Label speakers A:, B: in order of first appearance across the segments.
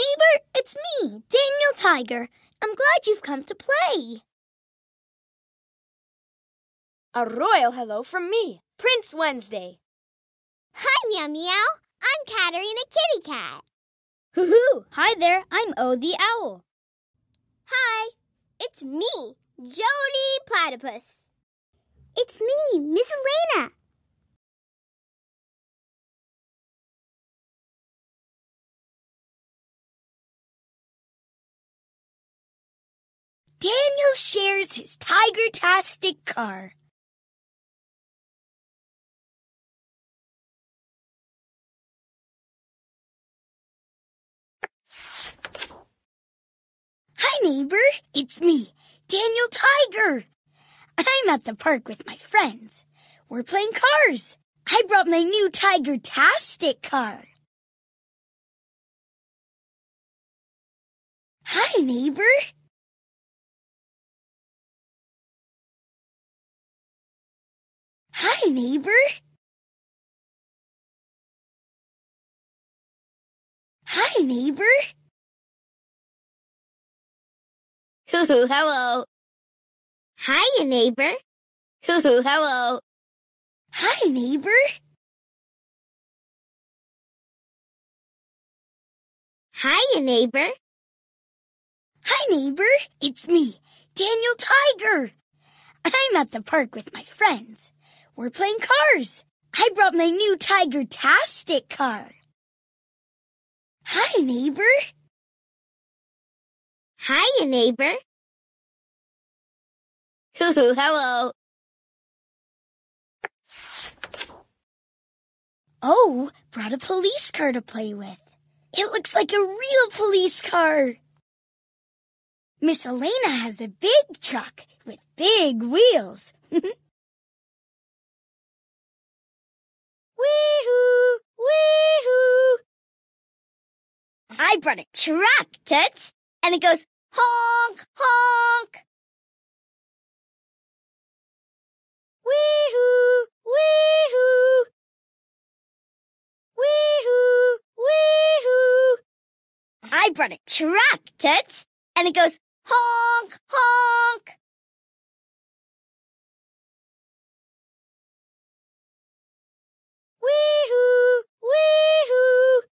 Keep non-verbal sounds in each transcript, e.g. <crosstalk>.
A: neighbor. It's me, Daniel Tiger. I'm glad you've come to play.
B: A royal hello from me, Prince Wednesday.
C: Hi, Meow Meow. I'm Katerina Kitty Cat.
A: Hoo hoo! Hi there, I'm O the Owl.
C: Hi, it's me, Jodi Platypus. It's me, Miss Elaina.
D: Daniel shares his Tiger-tastic car. Hi, neighbor. It's me, Daniel Tiger. I'm at the park with my friends. We're playing cars. I brought my new Tiger-tastic car. Hi, neighbor. Hi, neighbor. Hi, neighbor.
C: Hoo hoo, hello. Hiya, neighbor. Hoo hoo, hello.
D: Hi, neighbor.
C: Hiya, neighbor.
D: Hi, neighbor. It's me, Daniel Tiger. I'm at the park with my friends. We're playing cars. I brought my new Tiger-tastic car. Hi, neighbor.
C: Hiya, neighbor. <laughs> Hello.
D: Oh, brought a police car to play with. It looks like a real police car. Miss Elaina has a big truck with big wheels. <laughs>
C: Wee-hoo, wee-hoo. I brought a truck, Toots, and it goes honk, honk. Wee-hoo, wee-hoo. Wee-hoo, wee-hoo. I brought a truck, Toots, and it goes honk, honk. Wee-hoo, wee-hoo.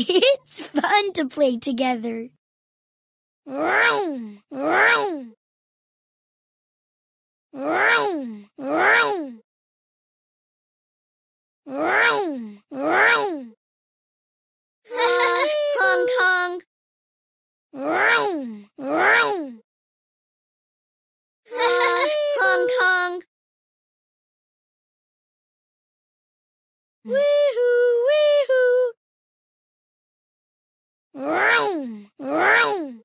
D: It's fun to play together.
C: Vroom, vroom. Vroom, vroom. Vroom, vroom. honk, honk. Vroom, vroom. honk, honk. Wee-hoo, wee-hoo. Vroom, vroom.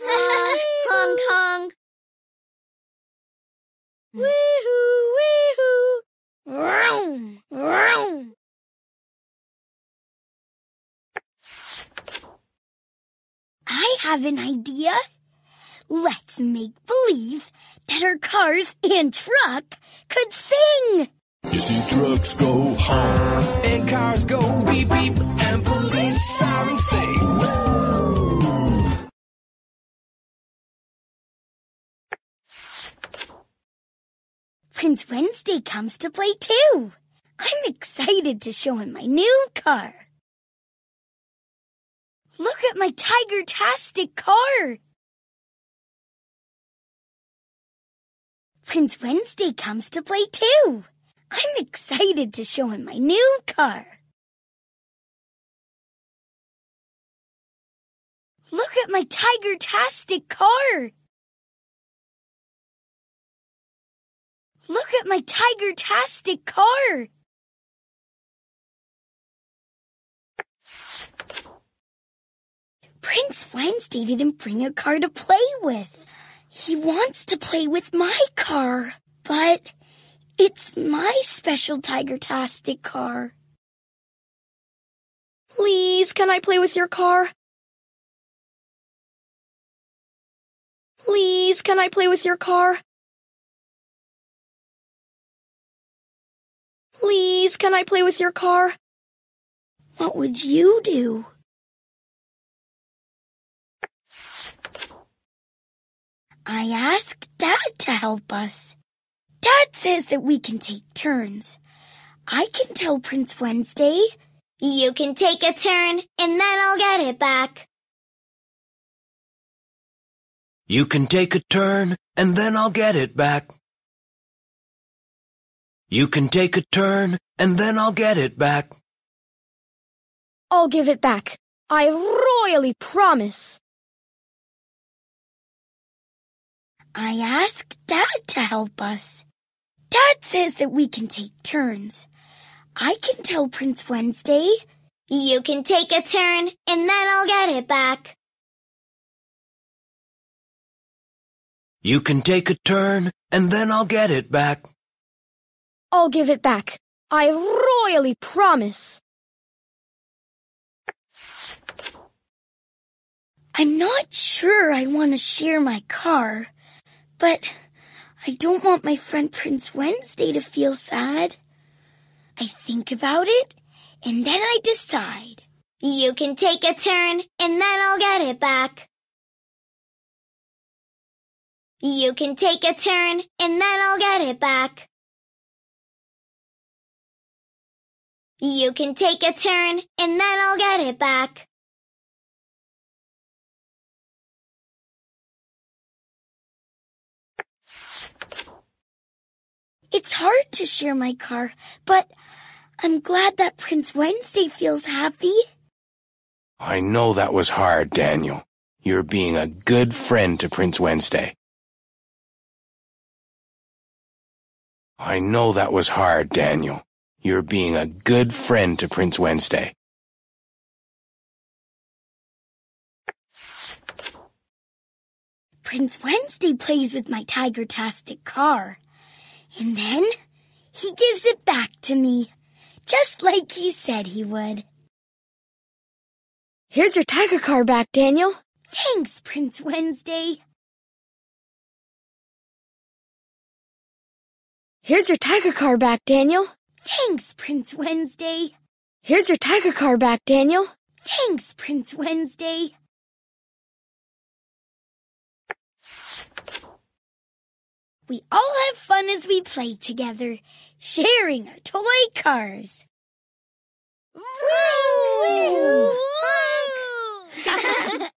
C: honk, honk. Hmm. Wee-hoo, wee-hoo. Vroom, vroom.
D: I have an idea. Let's make believe that our cars and truck could sing.
E: You see trucks go honk and cars go beep beep and police sirens say
D: Prince Wednesday comes to play too. I'm excited to show him my new car. Look at my Tiger-tastic car. Prince Wednesday comes to play too. I'm excited to show him my new car. Look at my Tiger-tastic car. Look at my Tiger-tastic car. Prince Wednesday didn't bring a car to play with. He wants to play with my car, but it's my special Tiger-tastic car.
B: Please, can I play with your car? Please, can I play with your car? Please, can I play with your car?
D: What would you do? I asked Dad to help us. Dad says that we can take turns. I can tell Prince Wednesday.
F: You can take a turn and then I'll get it back.
E: You can take a turn and then I'll get it back. You can take a turn and then I'll get it back.
B: I'll give it back. I royally promise.
D: I asked Dad to help us. Dad says that we can take turns. I can tell Prince Wednesday.
F: You can take a turn and then I'll get it back.
E: You can take a turn and then I'll get it back.
B: I'll give it back. I royally promise.
D: I'm not sure I want to share my car, but I don't want my friend Prince Wednesday to feel sad. I think about it, and then I decide.
F: You can take a turn and then I'll get it back. You can take a turn and then I'll get it back. You can take a turn and then I'll get it back.
D: It's hard to share my car, but I'm glad that Prince Wednesday feels happy.
E: I know that was hard, Daniel. You're being a good friend to Prince Wednesday. I know that was hard, Daniel. You're being a good friend to Prince Wednesday.
D: Prince Wednesday plays with my Tiger-tastic car. And then he gives it back to me, just like he said he would.
B: Here's your tiger car back, Daniel.
D: Thanks, Prince Wednesday.
B: Here's your tiger car back, Daniel.
D: Thanks, Prince Wednesday.
B: Here's your tiger car back, Daniel.
D: Thanks, Prince Wednesday. We all have fun as we play together, sharing our toy cars. <laughs>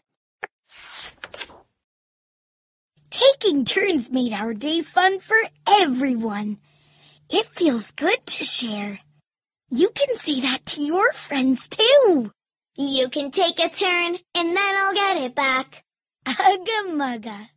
D: <laughs> Taking turns made our day fun for everyone. It feels good to share. You can say that to your friends too.
F: You can take a turn and then I'll get it back. <laughs>
D: Ugga mugga.